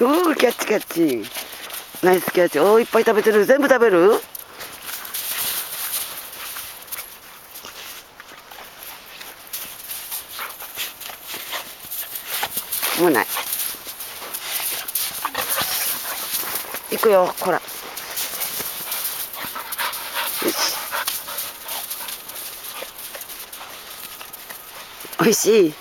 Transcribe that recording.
おーキャッチキャッチ。ナイスキャッチ。おーいっぱい食べてる。全部食べる？もうない。行くよほら。よし。おいしい。